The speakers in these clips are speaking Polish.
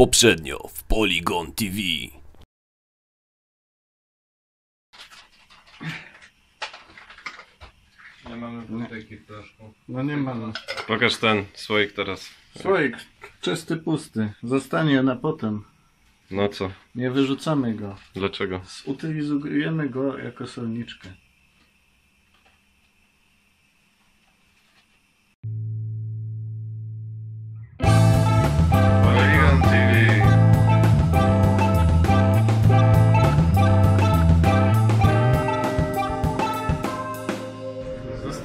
Poprzednio w Polygon TV. Nie mamy butelki w flaszku. No nie mam. Pokaż ten słoik teraz. Słoik czysty, pusty. Zostanie na potem. No co? Nie wyrzucamy go. Dlaczego? Utylizujemy go jako solniczkę.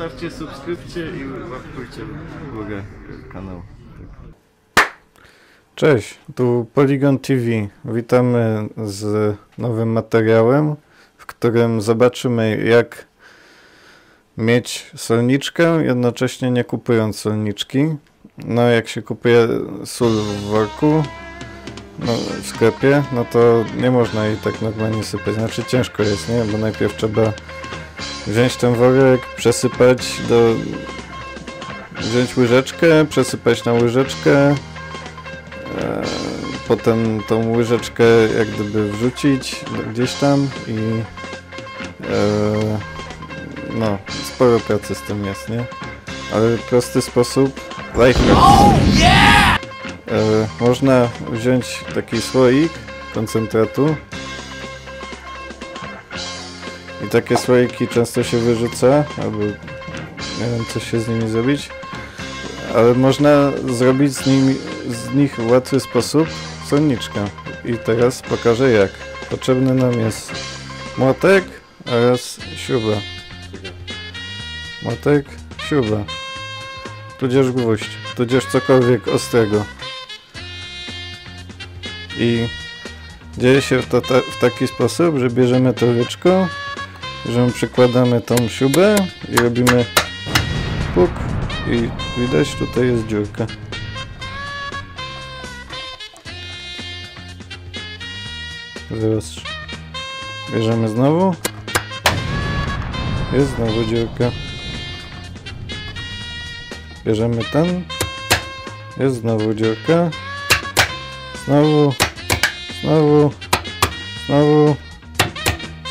Zostawcie subskrypcję i łapkujcie górę kanału. Cześć, tu Polygon TV. Witamy z nowym materiałem, w którym zobaczymy jak mieć solniczkę, jednocześnie nie kupując solniczki. No jak się kupuje sól w worku, no, w sklepie, no to nie można jej tak normalnie sypać. Znaczy ciężko jest, nie? Bo najpierw trzeba wziąć ten worek, przesypać do... wziąć łyżeczkę, przesypać na łyżeczkę, e, potem tą łyżeczkę jak gdyby wrzucić gdzieś tam i e, no, sporo pracy z tym jest, nie? Ale prosty sposób, lifehack. E, można wziąć taki słoik koncentratu i takie słoiki często się wyrzuca, albo nie wiem co się z nimi zrobić, ale można zrobić z, nimi, z nich w łatwy sposób solniczkę. I teraz pokażę jak. Potrzebny nam jest młotek oraz śruba. Młotek, śruba. Tudzież gwóźdź, tudzież cokolwiek ostrego. I dzieje się to ta, w taki sposób, że bierzemy to łyczko, że przykładamy tą śrubę i robimy puk i widać tutaj jest dziurka. Zaraz bierzemy znowu. Jest znowu dziurka. Bierzemy ten. Jest znowu dziurka. Znowu. Znowu. Znowu.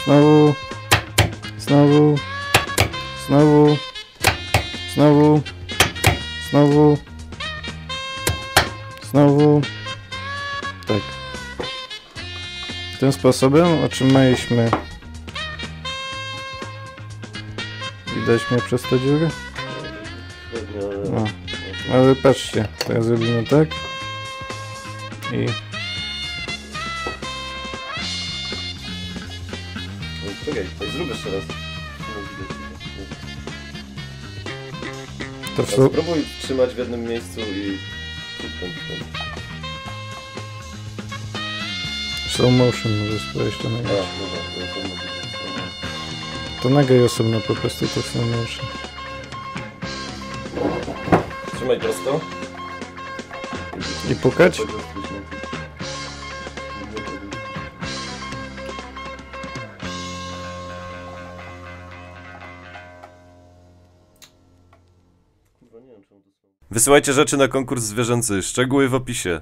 Znowu. Znowu. Znowu. Znowu. Znowu. Znowu. Tak. Tym sposobem otrzymaliśmy. Widać mnie przez tę dziurę? No. Ale patrzcie, teraz zrobimy tak. I Czekaj, to zrób jeszcze raz. to w, Spróbuj trzymać w jednym miejscu i... Slow motion możesz spróbować to nagrać. to nagraj osobno po prostu to slow motion. Trzymaj prosto. I pukać? Wysyłajcie rzeczy na konkurs zwierzęcy. Szczegóły w opisie.